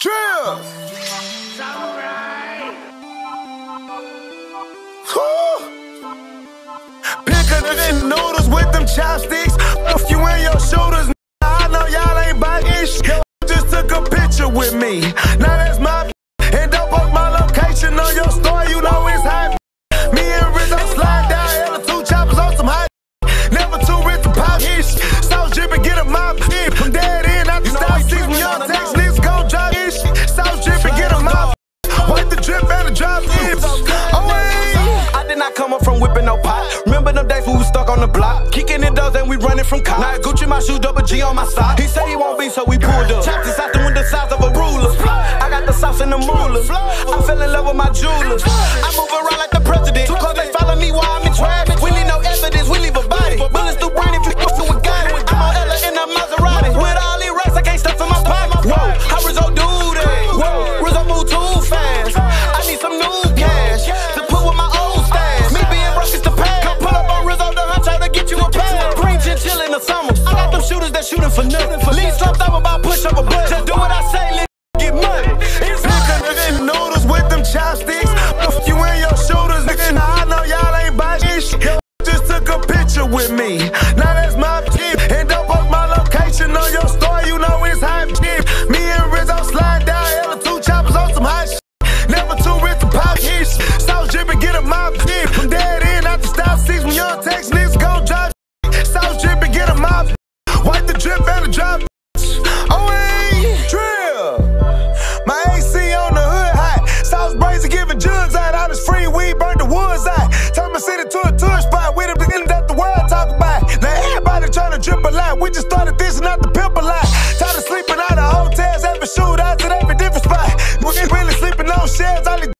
Drill. Samurai. Picking in noodles with them chopsticks. If you in your shoulders, I know y'all ain't biting. Yo, just took a picture with me. Now walk on the block. Kicking it doors and we running from cops. Now Gucci my shoes, double G on my sock. He said he won't be, so we pulled up. Chopped his out the window size of a ruler. I got the sauce in the moolah. I fell in love with my jewelers. I move around like the president. Too close, they follow me while I'm for nothing. Lean slumped, I'm about push up a we just started dishing out the pimp a lot. Tired of sleeping out of hotels, having shootouts at every different spot. We ain't really sleeping on shells,